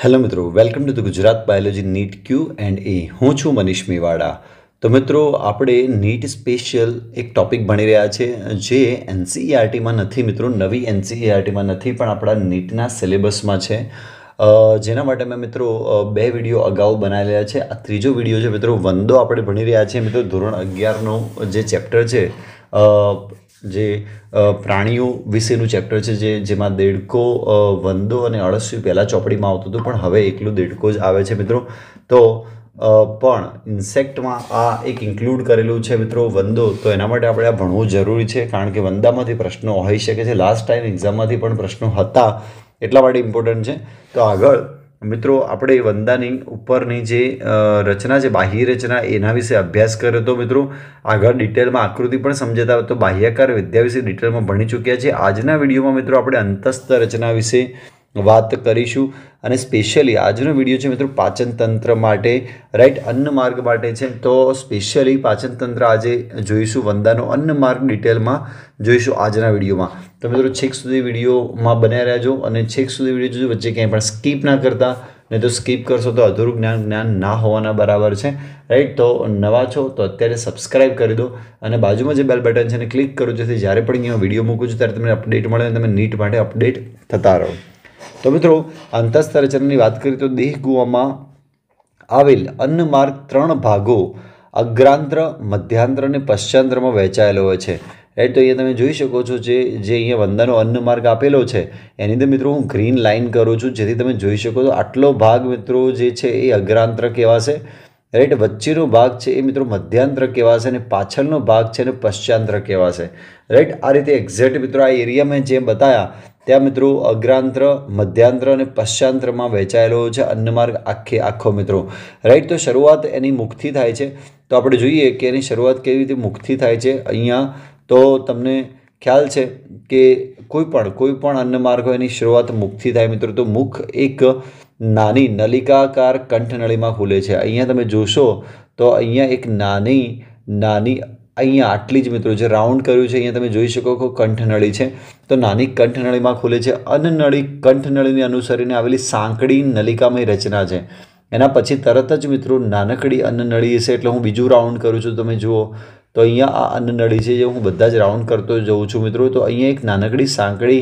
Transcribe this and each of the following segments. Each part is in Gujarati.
હેલો મિત્રો, welcome to the Gujarat biology NEET Q and A. હું છું મનીષ મેવાડા. તો મિત્રો, આપણે નીટ સ્પેશિયલ એક ટોપિક ભણી રહ્યા છે, જે એનસીઈઆરટીમાં નથી મિત્રો, નવી એનસીઈઆરટીમાં નથી, પણ આપણા નીટના સિલેબસમાં છે. જેના માટે મેં મિત્રો બે વીડિયો અગાઉ બનાવેલા છે. આ ત્રીજો વીડિયો છે મિત્રો, વંદો આપણે ભણી રહ્યા છીએ મિત્રો, ધોરણ અગિયારનો જે ચેપ્ટર છે જે પ્રાણીઓ વિશેનું ચેપ્ટર છે જે, જેમાં દેડકો વંદો અને અળસિયું પહેલાં ચોપડીમાં આવતું હતું, પણ હવે એકલું દેડકો જ આવે છે મિત્રો. તો પણ ઇન્સેક્ટમાં આ એક ઇન્ક્લુડ કરેલું છે મિત્રો વંદો. તો એના માટે આપણે આ ભણવું જરૂરી છે, કારણ કે વંદામાંથી પ્રશ્નો હોઈ શકે છે. લાસ્ટ ટાઈમ એક્ઝામમાંથી પણ પ્રશ્નો હતા, એટલા માટે ઇમ્પોર્ટન્ટ છે. તો આગળ મિત્રો, આપણે વંદાની ઉપરની જે રચના છે, બાહ્ય રચના, એના વિશે અભ્યાસ કર્યો તો મિત્રો, આગળ ડિટેલમાં આકૃતિ પણ સમજાતા તો બાહ્યાકાર વિદ્યા વિશે ડિટેલમાં ભણી ચૂક્યા છે આજના વિડીયોમાં મિત્રો, આપણે અંતસ્થ રચના વિશે વાત કરીશું. અને સ્પેશિયલી આજનો વીડિયો છે મિત્રો પાચનતંત્ર માટે રાઈટ અન્ન માર્ગ માટે છે. તો સ્પેશિયલી પાચનતંત્ર આજે જોઈશું, વંદાનો અન્ન માર્ગ ડિટેલમાં જોઈશું આજના વિડીયોમાં તો મિત્રો છેક સુધી વિડીયોમાં બન્યા રહેજો અને છેક સુધી વીડિયો જોજો. વચ્ચે ક્યાંય પણ સ્કીપ ના કરતા. નહીં તો સ્કીપ કરશો તો અધૂરું જ્ઞાન જ્ઞાન ના હોવાના બરાબર છે. રાઈટ તો નવા છો તો અત્યારે સબસ્ક્રાઇબ કરી દો અને બાજુમાં જે બેલ બટન છે એને ક્લિક કરો જેથી જ્યારે પણ અહીંયા વીડિયો મૂકું છું ત્યારે તમને અપડેટ મળે અને તમે નીટ માટે અપડેટ થતા રહો. તો મિત્રો અંતસ્થ રચનાની વાત કરીએ તો દેહ ગુવામાં આવેલ અન્ન માર્ગ ત્રણ ભાગો અગ્રાંત્ર મધ્યાંત્ર અને પશ્ચાંત્રમાં વહેંચાયેલો હોય છે. રાઈટ તો અહીંયા તમે જોઈ શકો છો જે જે અહીંયા વંદાનો અન્ન માર્ગ આપેલો છે, એની અંદર મિત્રો હું ગ્રીન લાઇન કરું છું, જેથી તમે જોઈ શકો તો આટલો ભાગ મિત્રો જે છે એ અગ્રાંત્ર કહેવાશે. રાઈટ વચ્ચેનો ભાગ છે એ મિત્રો મધ્યાંત્ર કહેવાશે અને પાછળનો ભાગ છે ને પશ્ચાંત્ર કહેવાશે. રાઈટ આ રીતે એક્ઝેક્ટ મિત્રો આ એરિયા મેં જે બતાવ્યા ત્યાં મિત્રો અગ્રાંત્ર, મધ્યાંત્ર અને પશ્ચાંતરમાં વહેંચાયેલો છે અન્નમાર્ગ આખે આખો મિત્રો. રાઈટ તો શરૂઆત એની મુખથી થાય છે. તો આપણે જોઈએ કે એની શરૂઆત કેવી રીતે મુખથી થાય છે. અહીંયા તો તમને ખ્યાલ છે કે કોઈ પણ કોઈ પણ અન્નમાર્ગ હોય એની શરૂઆત મુખથી થાય મિત્રો. તો મુખ એક નાની નલિકાકાર કંઠનળીમાં ખુલે છે. અહીંયા તમે જોશો તો અહીંયા એક નાની નાની અહીંયા આટલી જ મિત્રો જે રાઉન્ડ કર્યું છે, અહીંયા તમે જોઈ શકો છો કંઠનળી છે. તો નાની કંઠનળીમાં ખુલે છે. અન્નનળી કંઠનળીને અનુસરીને આવેલી સાંકડી નલિકામય રચના છે. એના પછી તરત જ મિત્રો નાનકડી અન્નનળી હશે એટલે હું બીજું રાઉન્ડ કરું છું. તમે જુઓ, તો અહીંયા આ અન્નનળી છે જે હું બધા જ રાઉન્ડ કરતો જઉં છું મિત્રો. તો અહીંયા એક નાનકડી સાંકડી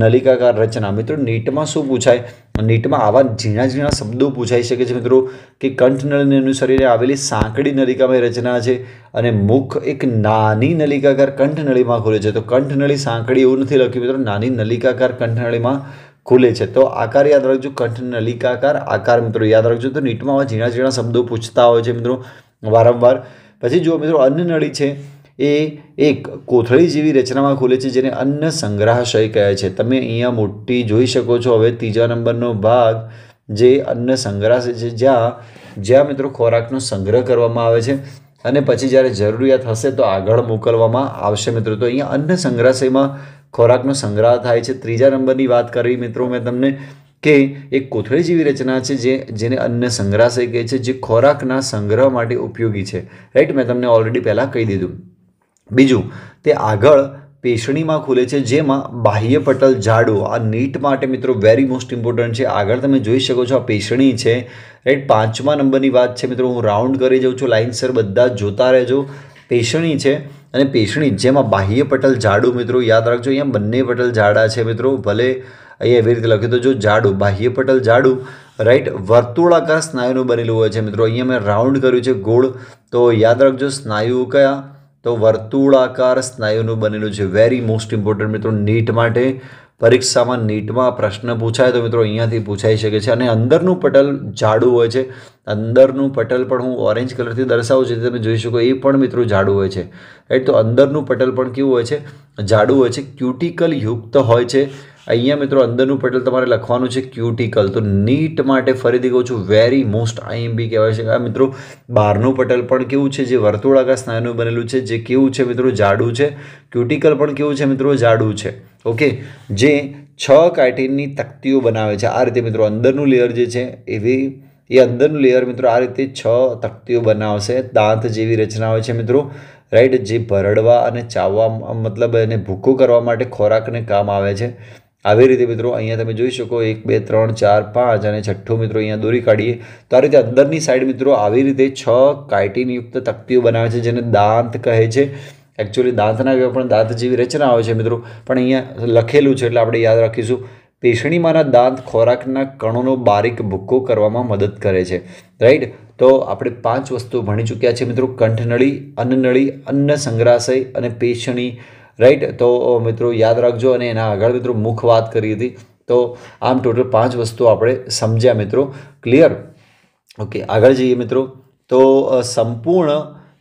નલિકાકાર રચના. મિત્રો, નીટમાં શું પૂછાય? નીટમાં આવા ઝીણા ઝીણા શબ્દો પૂછાઈ શકે છે મિત્રો, કે કંઠનળીને અનુસરીને આવેલી સાંકડી નલિકામય રચના છે અને મુખ એક નાની નલિકાકાર કંઠનળીમાં ખુલે છે. તો કંઠનળી સાંકડી એવું નથી લખ્યું મિત્રો, નાની નલિકાકાર કંઠનળીમાં ખુલે છે. તો આકાર યાદ રાખજો, કંઠ નલિકાકાર આકાર મિત્રો યાદ રાખજો. તો નીટમાં આવા ઝીણા ઝીણા શબ્દો પૂછતા હોય છે મિત્રો, વારંવાર. પછી જુઓ મિત્રો અન્નનળી છે. એ એક કોથળી જેવી રચનામાં ખુલે છે, જેને અન્ન સંગ્રહાશય કહે છે. તમે અહીંયા મોટી જોઈ શકો છો. હવે ત્રીજા નંબરનો ભાગ, જે અન્ન સંગ્રહાશય છે, જ્યાં જ્યાં મિત્રો ખોરાકનો સંગ્રહ કરવામાં આવે છે. અને પછી જ્યારે જરૂરિયાત હશે તો આગળ મોકલવામાં આવશે મિત્રો. તો અહીંયા અન્ન સંગ્રહાશયમાં ખોરાકનો સંગ્રહ થાય છે. ત્રીજા નંબરની વાત કરી મિત્રો, મેં તમને કે એક કોથળી જેવી રચના છે, જે, જેને અન્ન સંગ્રહાશય કહે છે, જે ખોરાકના સંગ્રહ માટે ઉપયોગી છે. રાઈટ મેં તમને ઓલરેડી પહેલાં કહી દીધું. બીજું, તે આગળ પેશણીમાં ખુલે છે, જેમાં બાહ્ય પટલ જાડો. આ નીટ માટે મિત્રો વેરી મોસ્ટ ઇમ્પોર્ટન્ટ છે. આગળ તમે જોઈ શકો છો આ પેશણી છે. રાઈટ પાંચમા નંબરની વાત છે મિત્રો, હું રાઉન્ડ કરી જાઉં છું. લાઇનસર બધા જોતા રહેજો. પેશણી છે અને પેશણી, જેમાં બાહ્ય પટલ જાડું મિત્રો યાદ રાખજો. અહીંયા બંને પટલ જાડા છે મિત્રો. ભલે અહીંયા એવી રીતે લખ્યું તો જો જાડું, બાહ્ય પટલ જાડું. રાઈટ વર્તુળાકાર સ્નાયુનું બનેલું હોય છે મિત્રો. અહીંયા મેં રાઉન્ડ કર્યું છે ગોળ. તો યાદ રાખજો, સ્નાયુ કયા? તો વર્તુળાકાર સ્નાયુનું બનેલું છે. વેરી મોસ્ટ ઇમ્પોર્ટન્ટ મિત્રો, નીટ માટે, પરીક્ષામાં નીટમાં પ્રશ્ન પૂછાય તો મિત્રો અહીંયાથી પૂછાઈ શકે છે. અને અંદરનું પટલ જાડું હોય છે. અંદરનું પટલ પણ હું ઓરેન્જ કલરથી દર્શાવું છું તમે જોઈ શકો, એ પણ મિત્રો જાડું હોય છે. રાઈટ તો અંદરનું પટલ પણ કેવું હોય છે? જાડું હોય છે. ક્યુટિકલ યુક્ત હોય છે. અહીંયા મિત્રો અંદરનું પટેલ તમારે લખવાનું છે ક્યુટિકલ તો નીટ માટે ફરીથી કહું છું વેરી મોસ્ટ આઈએમબી કહેવાય છે. આ મિત્રો બહારનું પટલ પણ કેવું છે, જે વર્તુળાકાર સ્નાયુનું બનેલું છે, જે કેવું છે મિત્રો, જાડું છે. ક્યુટિકલ પણ કેવું છે મિત્રો, જાડું છે. ઓકે જે છ કાઇટિનની તકતીઓ બનાવે છે. આ રીતે મિત્રો અંદરનું લેયર જે છે, એવી, એ અંદરનું લેયર મિત્રો આ રીતે છ તકતીઓ બનાવશે. દાંત જેવી રચના હોય છે મિત્રો. રાઈટ જે ભરડવા અને ચાવવા, મતલબ એને ભૂકો કરવા માટે ખોરાકને કામ આવે છે. આવી રીતે મિત્રો અહીંયા તમે જોઈ શકો એક, બે, ત્રણ, ચાર, પાંચ અને છઠ્ઠું મિત્રો અહીંયા દોરી કાઢીએ. તો આ રીતે અંદરની સાઈડ મિત્રો આવી રીતે છ કાઇટીનયુક્ત તકતીઓ બનાવે છે જેને દાંત કહે છે. એકચ્યુઅલી દાંતના કહેવાય પણ દાંત જેવી રચના આવે છે મિત્રો. પણ અહીંયા લખેલું છે એટલે આપણે યાદ રાખીશું. પેશણીમાંના દાંત ખોરાકના કણોનો બારીક ભૂક્કો કરવામાં મદદ કરે છે. રાઈટ તો આપણે પાંચ વસ્તુઓ ભણી ચૂક્યા છે મિત્રો. કંઠનળી, અન્નનળી અન્ન સંગ્રહાશય અને પેશણી. રાઈટ તો મિત્રો, યાદ રાખજો અને એના આગળ, મિત્રો, મુખ વાત કરી હતી. તો, આમ ટોટલ પાંચ વસ્તુઓ આપણે સમજ્યા, મિત્રો. ક્લિયર ઓકે આગળ જઈએ, મિત્રો. તો સંપૂર્ણ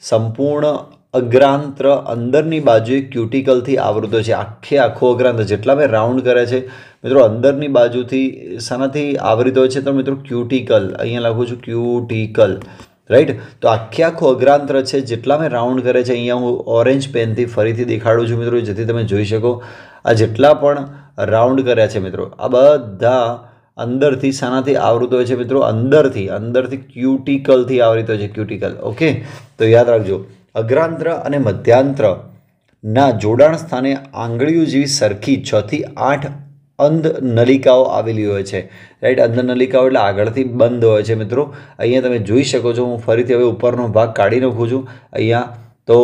સંપૂર્ણ અગ્રાંત્ર અંદરની બાજુએ ક્યુટિકલથી આવૃત છે. આખે આખો અગ્રાંત્ર, જેટલા મેં રાઉન્ડ કરે છે, મિત્રો, અંદરની બાજુથી શાનાથી આવૃત હોય છે. તો, મિત્રો ક્યુટિકલ અહીંયા લખું છું ક્યુટિકલ રાઈટ? તો આખે આખો અગ્રાંતર છે, જેટલા મેં રાઉન્ડ કરે છે, અહીંયા હું ઓરેન્જ પેનથી ફરીથી દેખાડું છું મિત્રો જેથી તમે જોઈ શકો. આ જેટલા પણ રાઉન્ડ કર્યા છે મિત્રો, આ બધા અંદરથી શાનાથી આવૃત હોય છે મિત્રો, અંદરથી અંદરથી ક્યુટિકલથી આવૃત હોય છે, ક્યુટિકલ. ઓકે? તો યાદ રાખજો, અગ્રાંત્ર અને મધ્યાંત્ર ના જોડાણ સ્થાને આંગળીઓ જેવી સરખી છથી આઠ અંધ નલિકાઓ આવેલી હોય છે. રાઈટ અંધ નલિકાઓ એટલે આગળથી બંધ હોય છે મિત્રો. અહીંયા તમે જોઈ શકો છો, હું ફરીથી હવે ઉપરનો ભાગ કાઢી નાખું છું. અહીંયા તો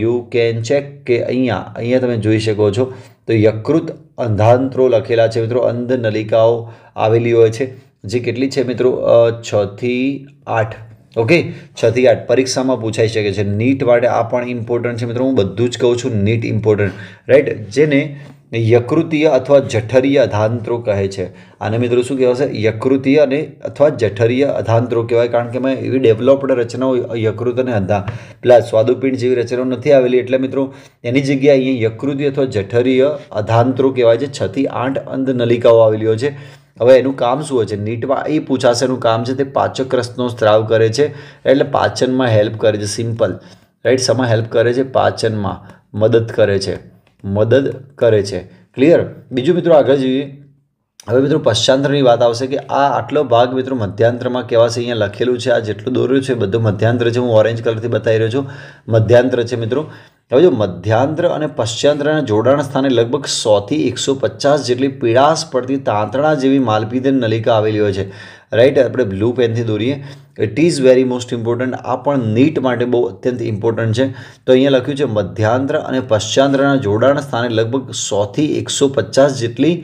યુ કેન ચેક કે અહીંયા અહીંયા તમે જોઈ શકો છો. તો યકૃત અંધાંત્રો લખેલા છે મિત્રો. અંધ નલિકાઓ આવેલી હોય છે. જે કેટલી છે મિત્રો? છથી આઠ. ઓકે છથી આઠ. પરીક્ષામાં પૂછાઈ શકે છે. નીટ માટે આ પણ ઇમ્પોર્ટન્ટ છે મિત્રો. હું બધું જ કહું છું, નીટ ઇમ્પોર્ટન્ટ રાઈટ જેને યકૃતીય અથવા જઠરીય અધાંત્રો કહે છે. આને મિત્રો શું કહેવાશે? યકૃતીય અને અથવા જઠરીય અધાંત્રો કહેવાય, કારણ કે મેં એવી ડેવલપ્ડ રચનાઓ યકૃત અને અધા પેલા સ્વાદુપિંડ જેવી રચનાઓ નથી આવેલી. એટલે મિત્રો, એની જગ્યાએ અહીંયા યકૃતિ અથવા જઠરીય અધાંત્રો કહેવાય છે. છથી આઠ અંધ નલિકાઓ આવેલી હોય છે. હવે એનું કામ શું હોય છે? નીટમાં એ પૂછાશે એનું કામ છે તે પાચક રસનો સ્ત્રાવ કરે છે. એટલે પાચનમાં હેલ્પ કરે છે. સિમ્પલ રાઈટ સમા હેલ્પ કરે છે? પાચનમાં મદદ કરે છે. મદદ કરે છે. ક્લિયર બીજું મિત્રો આગળ જોઈએ. હવે મિત્રો પશ્ચાંતરની વાત આવશે કે આ આટલો ભાગ મિત્રો મધ્યાંતરમાં કહેવાશે અહીંયા લખેલું છે, આ જેટલું દોર્યું છે, બધું મધ્યાંતર છે, હું ઓરેન્જ કલરથી બતાવી રહ્યો છું. મધ્યાંતર છે મિત્રો. હવે જો મધ્યાંત્ર અને પશ્ચાંતરના જોડાણ સ્થાને લગભગ સોથી એકસો પચાસ જેટલી પીળાશ પડતી તાંતણા જેવી માલપીધન નલિકા આવેલી હોય છે. રાઈટ આપણે બ્લુ પેનથી દોરીએ. It is very most important આ પણ નીટ માટે બહુ અત્યંત ઇમ્પોર્ટન્ટ છે. તો અહીંયા લખ્યું છે મધ્યાંત્ર અને પશ્ચાંત્રના જોડાણ સ્થાને લગભગ સોથી એકસો પચાસ જેટલી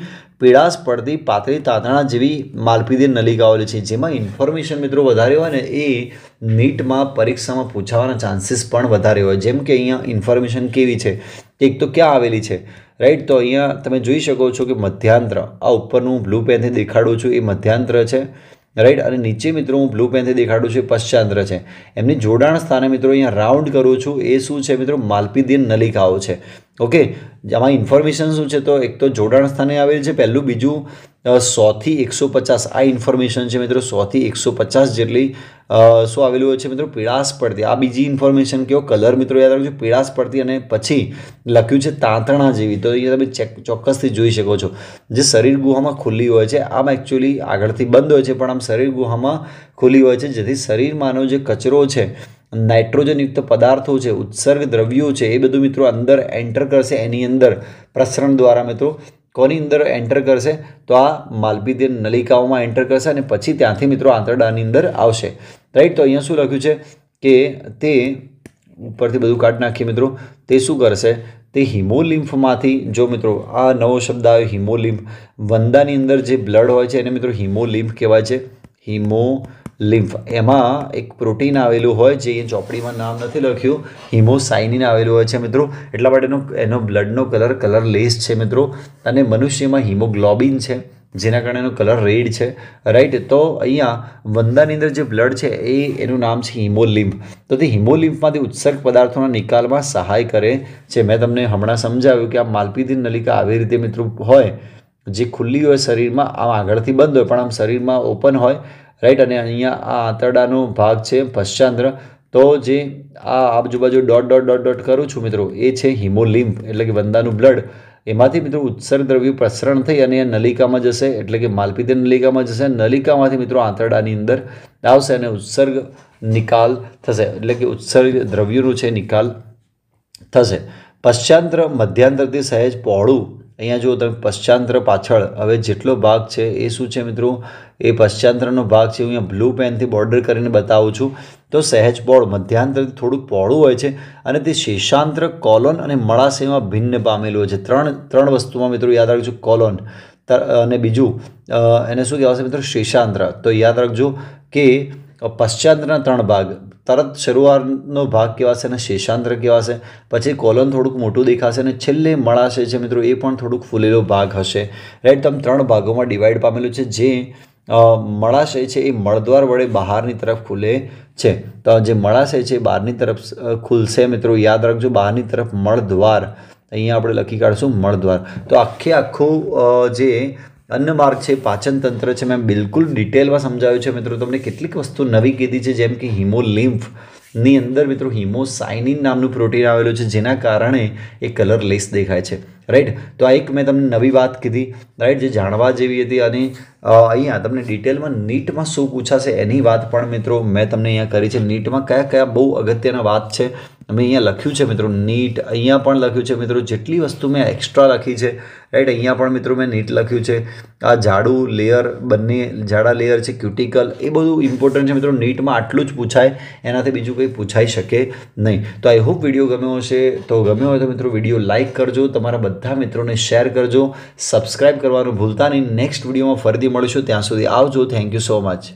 પીળાશ પડતી પાતળી તાંતણા જેવી માલપીદી નલિકાઓ છે. જેમાં ઇન્ફોર્મેશન મિત્રો વધારે હોય ને એ નીટમાં પરીક્ષામાં પૂછાવાના ચાન્સીસ પણ વધારે હોય. જેમ કે અહીંયા ઇન્ફોર્મેશન કેવી છે? એક તો ક્યાં આવેલી છે? રાઈટ તો અહીંયા તમે જોઈ શકો છો કે મધ્યાંત્ર આ ઉપરનું બ્લુ પેનથી દેખાડું છું. એ મધ્યાંત્ર છે. રાઈટ અને નીચે મિત્રો હું બ્લુ પેનથી દેખાડું છું પશ્ચાંત્ર છે. એમની જોડાણ સ્થાને મિત્રો અહીંયા રાઉન્ડ કરું છું. એ શું છે મિત્રો? માલપીદીન નલિકાઓ છે. ઓકે આમાં ઇન્ફોર્મેશન શું છે? તો એક તો જોડાણ સ્થાને આવેલ છે. પહેલું બીજું સોથી એકસો પચાસ. આ ઇન્ફોર્મેશન છે મિત્રો, સોથી એકસો પચાસ જેટલી શું આવેલું હોય છે મિત્રો? પીળાશ પડતી. આ બીજી ઇન્ફોર્મેશન કેવો કલર મિત્રો યાદ રાખજો, પીળાશ પડતી અને પછી લખ્યું છે તાંતણા જેવી. તો અહીંયા તમે ચેક ચોક્કસથી જોઈ શકો છો. જે શરીર ગુહામાં ખુલ્લી હોય છે, આમ એકચ્યુઅલી આગળથી બંધ હોય છે, પણ આમ શરીર ગુહામાં ખુલ્લી હોય છે, જેથી શરીરમાંનો જે કચરો છે, નાઇટ્રોજનયુક્ત પદાર્થો છે, ઉત્સર્ગ દ્રવ્યો છે, એ બધું મિત્રો અંદર એન્ટર કરશે એની અંદર પ્રસરણ દ્વારા મિત્રો. કોની અંદર એન્ટર કરશે, તો આ માલપીદીન નલિકાઓમાં એન્ટર કરશે અને પછી ત્યાંથી મિત્રો આંતરડાની અંદર આવશે. રાઈટ તો અહીંયા શું લખ્યું છે કે તે ઉપરથી બધું કાઢ નાખીએ મિત્રો. તે શું કરશે? તે હિમોલિમ્ફમાંથી જો મિત્રો આ નવો શબ્દ આવ્યો, હિમોલિમ્ફ. વંદાની અંદર જે બ્લડ હોય છે એને મિત્રો હિમોલિમ્ફ કહેવાય છે. હિમો લિમ્ફ એમાં એક પ્રોટીન આવેલું હોય જે ચોપડીમાં નામ નથી લખ્યું હિમોસાઇનિન આવેલું હોય છે મિત્રો. એટલા માટેનો એનો બ્લડનો કલર કલરલેસ છે મિત્રો. અને મનુષ્યમાં હિમોગ્લોબિન છે, જેના કારણે એનો કલર રેડ છે. રાઈટ? તો અહીંયા વંદાની અંદર જે બ્લડ છે એ એનું નામ છે હિમોલિમ્ફ. તો તે હિમોલિમ્ફમાંથી ઉત્સર્ગ પદાર્થોના નિકાલમાં સહાય કરે છે. મેં તમને હમણાં સમજાવ્યું કે આ માલપીધી નલિકા આવી રીતે મિત્રો હોય જે ખુલ્લી હોય શરીરમાં, આમ આગળથી બંધ હોય, પણ આમ શરીરમાં ઓપન હોય રાઈટ અને અહીંયા આ આંતરડાનો ભાગ છે, પશ્ચાંત્ર. તો જે આ આજુબાજુ ડોટ ડોટ ડોટ ડોટ કરું છું મિત્રો, એ છે હિમોલિમ્ફ, એટલે કે વંદાનું બ્લડ. એમાંથી મિત્રો ઉત્સર્ગ દ્રવ્ય પ્રસરણ થઈ અને એ નલિકામાં જશે, એટલે કે માલપીતી નલિકામાં જશે. નલિકામાંથી મિત્રો આંતરડાની અંદર આવશે અને ઉત્સર્ગ નિકાલ થશે, એટલે કે ઉત્સર્ગ દ્રવ્યનું છે નિકાલ થશે. પશ્ચાંત્ર, મધ્યાંતરથી સહેજ પહોળું અહીંયા જુઓ તમે, પશ્ચાંતર પાછળ. હવે જેટલો ભાગ છે એ શું છે મિત્રો? એ પશ્ચાંતરનો ભાગ છે, હું અહીંયા બ્લુ પેનથી બોર્ડર કરીને બતાવું છું. તો સહેજ બોર્ડ, મધ્યાંતરથી થોડુંક પહોળું હોય છે અને તે શેષાંત્ર, કોલોન અને મળાશયમાં ભિન્ન પામેલું હોય છે. ત્રણ ત્રણ વસ્તુમાં મિત્રો યાદ રાખજો, કોલોન. અને બીજું એને શું કહેવાશે મિત્રો? શેષાંત્ર. તો યાદ રાખજો કે પશ્ચાંતરના ત્રણ ભાગ તરત શરૂઆતનો ભાગ કહેવાશે અને શેષાંત્ર કહેવાશે. પછી કોલન થોડુંક મોટું દેખાશે અને છેલ્લે મળાશે છે મિત્રો એ પણ થોડુંક ફૂલેલો ભાગ હશે. રાઈટ તમે ત્રણ ભાગોમાં ડિવાઈડ પામેલું છે જે મળાશય છે એ મળદ્વાર વડે બહારની તરફ ખુલે છે. તો જે મળાશય છે એ બહારની તરફ ખુલશે મિત્રો. યાદ રાખજો બહારની તરફ મળદ્વાર. અહીંયા આપણે લખી કાઢશું મળદ્વાર. તો આખે આખું જે અન્ન માર્ગ છે, પાચન તંત્ર છે, મેં બિલકુલ ડિટેલમાં સમજાવ્યું છે મિત્રો. તમને કેટલીક વસ્તુ નવી કીધી છે, જેમ કે હિમોલિમ્ફની અંદર મિત્રો હિમોસાઇનિન નામનું પ્રોટીન આવેલું છે, જેના કારણે એ કલરલેસ દેખાય છે. રાઈટ તો આ એક મેં તમને નવી વાત કીધી. રાઈટ જે જાણવા જેવી હતી અને અહીંયા તમને ડિટેલમાં નીટમાં શું પૂછાશે એની વાત પણ મિત્રો મેં તમને અહીંયા કરી છે. નીટમાં કયા કયા બહુ અગત્યના વાત છે. મેં અહીંયા લખ્યું છે મિત્રો નીટ અહીંયા પણ લખ્યું છે મિત્રો, જેટલી વસ્તુ મેં એક્સ્ટ્રા લખી છે રાઈટ અહીંયા પણ મિત્રો મેં નીટ લખ્યું છે. આ જાડું લેયર બંને, જાડા લેયર છે ક્યુટિકલ એ બધું ઇમ્પોર્ટન્ટ છે મિત્રો. નીટમાં આટલું જ પૂછાય, એનાથી બીજું કંઈ પૂછાઈ શકે નહીં. તો આઈ હોપ વીડિયો ગમ્યો હશે. તો ગમ્યો હોય તો મિત્રો વીડિયો લાઇક કરજો, તમારા બધા મિત્રોને શેર કરજો. સબસ્ક્રાઇબ કરવાનું ભૂલતા નહીં. નેક્સ્ટ વિડીયોમાં ફરીથી મળીશું. ત્યાં સુધી આવજો. Thank you so much